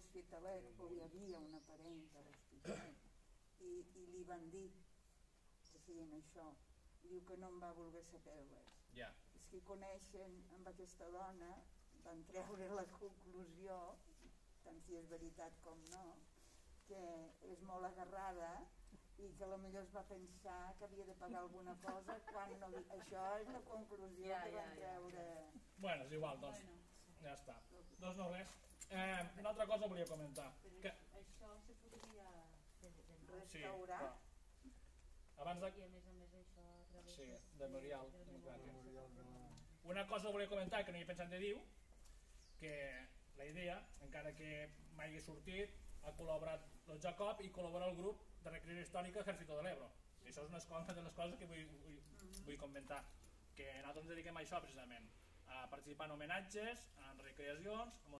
l'Hospitalet, o hi havia una parenta a l'Hospitalet, i, i li van dir que feien això. Diu que no em va voler saber res. Ja. Els que coneixen amb aquesta dona van treure la conclusió, tant si és veritat com no, que és molt agarrada i que a lo millor es va pensar que havia de pagar alguna cosa quan no... Això és la conclusió Ja, que van ja, ja. treure... Bueno, és igual, doncs. Ja està. Doncs no res. Eh, una altra cosa volia comentar. Que, Això se podria sí, Restaurar. però, abans de, I a més a més això Sí, de- Memorial. Una cosa volia comentar que no hi he pensat de dir, que la idea, encara que mai he sortit, ha col·laborat el Jacob i col·labora el grup de recreació històrica Ejército de l'Ebro. Això és una cosa de les coses que vull, vull, vull comentar, que nosaltres ens dediquem a això precisament, a participar en homenatges, en recreacions,